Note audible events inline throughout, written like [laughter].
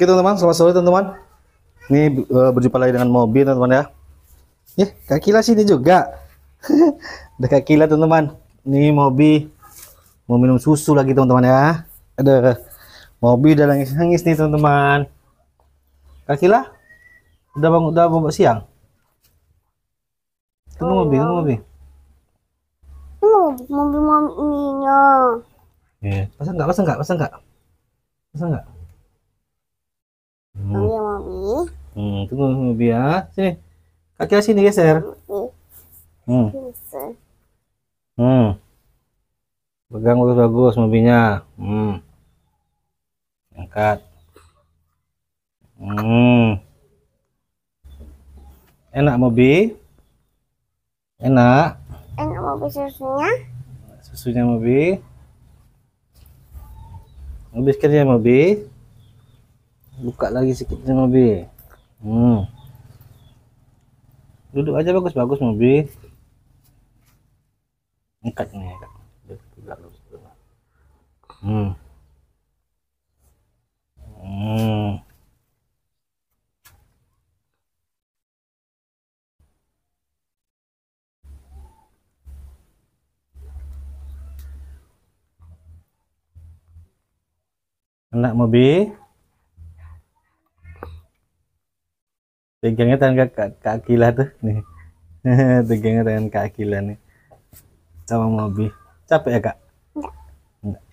Oke teman-teman, selamat sore teman-teman. Ini eh, berjumpa lagi dengan mobil teman-teman ya. Ya, Kak Kila sini juga. [laughs] Ada Kak Kila teman-teman. Ini mobil mau minum susu lagi teman-teman ya. Ada mobil udah nangis-nangis nih teman-teman. Kak Kila, udah bangun udah bangun siang. Tunggu mobil, tunggu mobil. Oh, mobil maminya. Ya, pasang nggak, pasang nggak, pasang nggak, pasang nggak. Hmm. Mobil mobil. Hmm, tunggu mobil ya. Sini. Kaki sini geser. Hmm. Hmm. Pegang bagus-bagus mobilnya. Hmm. Angkat. Hmm. Enak mobil. Enak. Enak mobil susunya. Susunya mobil. Mobil sekali ya mobil. Buka lagi sedikitnya mobil. Hmm. Duduk aja bagus-bagus mobil. Angkat nih, dulu. Hmm. Hmm. Enak mobil. Pegangnya tangan kak, kak, Akila tuh nih. [laughs] Pegangnya tangan kak Akila nih. Sama mobil. Capek ya kak? Enggak.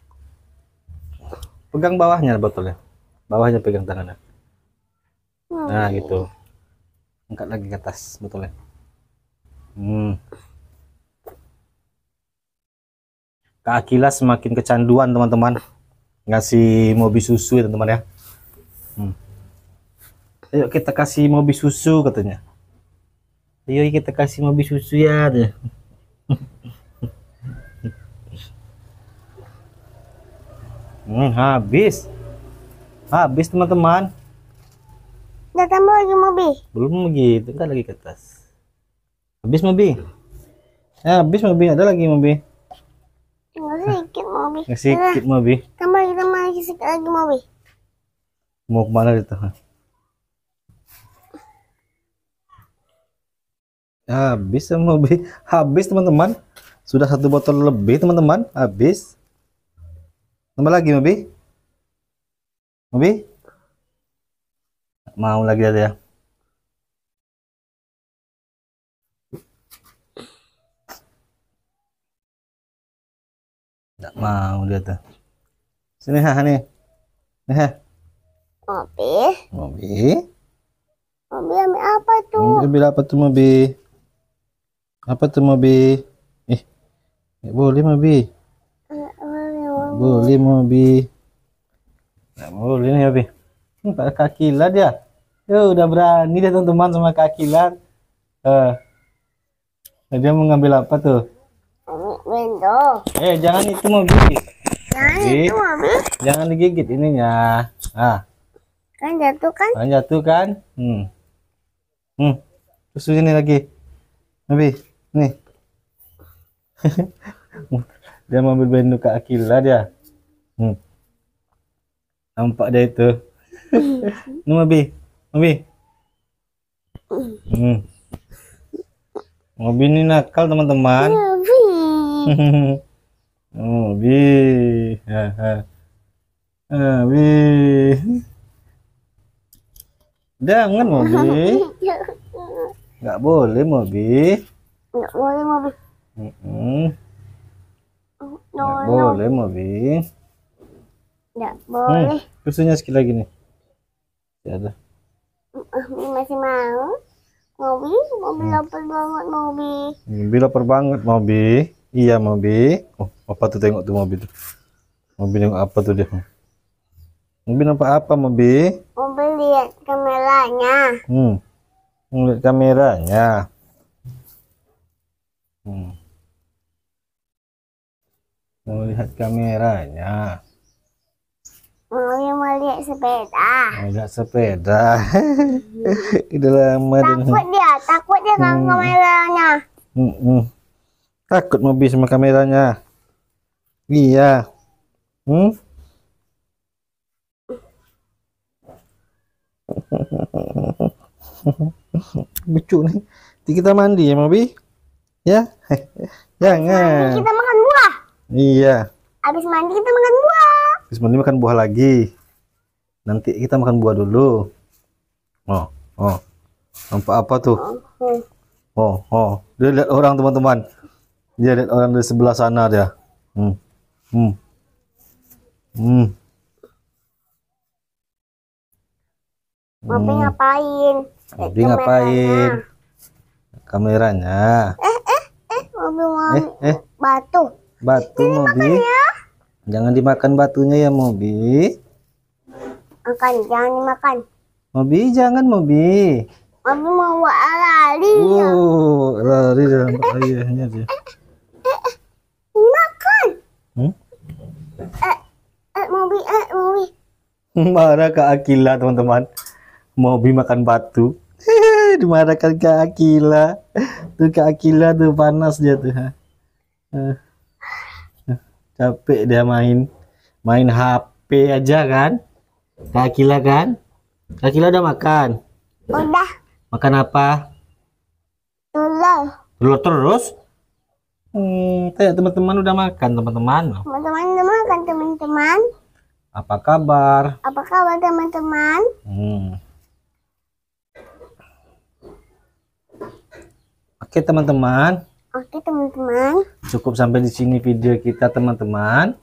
Pegang bawahnya botolnya. Bawahnya pegang tangannya. Nah gitu. Angkat lagi ke atas botolnya. Hmm. Kak Akila semakin kecanduan teman-teman ngasih mobil susu ya teman-teman ya. Hmm. Ayo kita kasih mobil susu katanya. Ayo kita kasih mobil susu ya. [laughs] Hmm, habis. Habis teman-teman. Udah tambah lagi mobil. Belum begitu, entar lagi ke atas. Habis mobil. Ya, habis mobil, ada lagi mobil. Tinggal sedikit mobil. Sedikit mobil. Tambah lagi tambah lagi sedikit lagi mobil. Mau ke mana itu? Habis mobil. [laughs] Habis teman-teman. Sudah satu botol lebih teman-teman. Habis. Tambah lagi mobil. Mobil. Mau lagi ada ya. Nggak mau dia tuh. Sini ha nih. Nih ha. Mobil. Mobil ambil apa tuh? Mobil apa tuh mobil? Apa tuh mobil? Eh, nggak boleh. Nggak boleh, mobil. Nggak boleh nih mobil. Hmm, Pak Kakila dia. Yo, udah berani dia teman-teman sama Kakila. Eh, dia mau ngambil apa tuh? Window. Eh, jangan itu mobil. Jangan Mobil. itu mobil. Jangan digigit ininya. Ah, Kan jatuh kan? kan jatuh kan? Hmm. Hmm. Susunya nih lagi. Nabi, nih. [laughs] dia mau berbenu ke Akila dia. Hmm. Nampak dia itu. [laughs] Ini Nabi. Nabi. Hmm. Mobil ini nakal teman-teman. [laughs] Ha. Mobil. Jangan mobil. Nggak boleh mobil. Nggak boleh mobil. Nggak no. boleh mobil. Nggak Hmm. boleh. Susunya sekali lagi nih. Ya ada. Masih mau. Mobil, mobil lapar banget mobil. Mobil lapar banget mobil. Iya mobil. Oh, apa tuh tengok tuh mobil tuh. Mobil yang apa tuh dia? Mobil nampak apa mobil? Mobil lihat kameranya. Hmm. Ngeliat kameranya. Hmm. Mau lihat kameranya. Mobil mau lihat sepeda. Mau lihat sepeda. [laughs] Udah lama dan Takut dia, takut dia kan Hmm. kameranya. Hmm, hmm. Takut mobil sama kameranya. Iya. Hmm? [laughs] Lucu nih. Kita mandi ya, Mobi? Ya? [laughs] Jangan. Kita makan buah. Iya. Habis mandi kita makan buah. Habis mandi makan buah lagi. Nanti kita makan buah dulu. Oh, oh. Nampak apa tuh? Hmm. Oh, oh. Dia lihat orang teman-teman. Dia lihat orang di sebelah sana dia. Hmm. Hmm. Hmm. Mobi ngapain? Mobi ngapain? Kameranya. Mobi mau Eh, eh, batu. batu Mobi. Jangan dimakan batunya ya Mobi. Makan, jangan dimakan. Mobi jangan Mobi. Mobi mau lari. Wow, lari dalam ayahnya dia. Makan. Hmm? Eh, eh, Mobi, eh, Mobi. [laughs] Marah Kak Akila teman-teman. Mobi makan batu. Dimarahkan Kak Akila. Tuh Kak Akila tuh panas dia tuh. ha. Eh. Capek dia main. Main HP aja kan. Kak Akila kan. Kak Akila udah makan. Udah, Makan apa? telur. Telur terus? Hmm, teman-teman udah makan teman-teman. Teman-teman udah makan, teman-teman. Apa kabar? Apa kabar, teman-teman? Hmm. Oke teman-teman, Oke, teman-teman. cukup sampai di sini video kita teman-teman.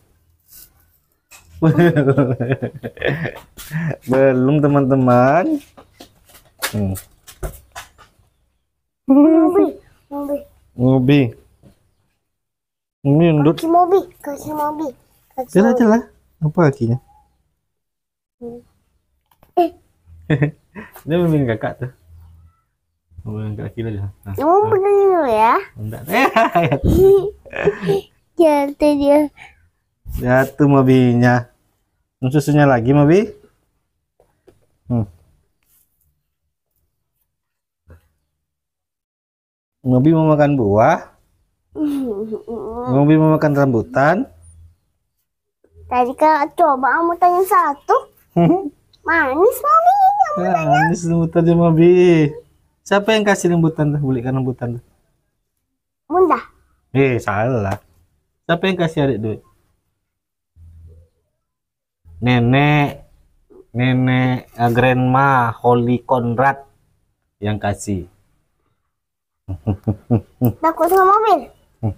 [laughs] Belum teman-teman. Hmm. Mobi, Mobi. Mobi. Ini. Kasih Mobi, kasih Mobi. Mobi. Apa kakinya? Eh. [laughs] Dia memang kakak tuh. Memang kaki lah dia. Nah, Kamu pegang dulu ya. enggak. [laughs] Jatuh dia. Jatuh mobinya. Mau Susunya lagi mobi? Hmm. Mobi mau makan buah? Mobi mau makan rambutan? Tadi kalau coba kamu tanya satu, [laughs] manis Mobi. Ah, manis rambutan aja mobi. Siapa yang kasih rambutan tuh? Belikan rambutan tuh. Bunda, Eh, salah. Siapa yang kasih adik duit? Nenek, nenek eh, grandma Holly Conrad yang kasih. [laughs] takut sama mobil. [laughs]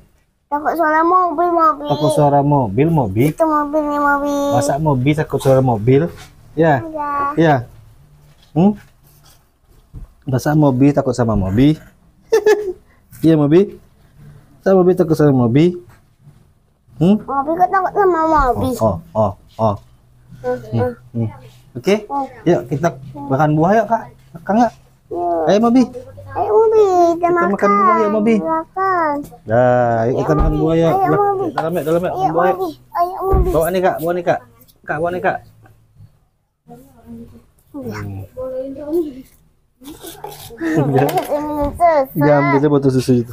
Takut suara mobil, mobil. Takut suara mobil, mobil. Itu mobilnya mobil. Masa mobil takut suara mobil? Ya, Ya. ya. Hmm? Masa mobil takut sama mobil? [laughs] Iya mobil. Masa mobil takut sama mobil? Hmm? Mobil kok takut sama mobil. Oh, oh, oh. Hmm, hmm. Hmm. Oke, Oh. yuk kita makan buah yuk kak. Kak nggak? Yuk. Ayo mobil. Ayo mobil, kita, Kita makan buah ya, Mobi. Makan. Dah, yuk kita makan buah yuk. Ayo, Lah, Mobi. Dalam yuk, dalam yuk, Ayo makan buah ayo mobil. Bawa nih kak, bawa nih kak. Kak, bawa nih kak. Hmm. Diambil aja botol susu itu.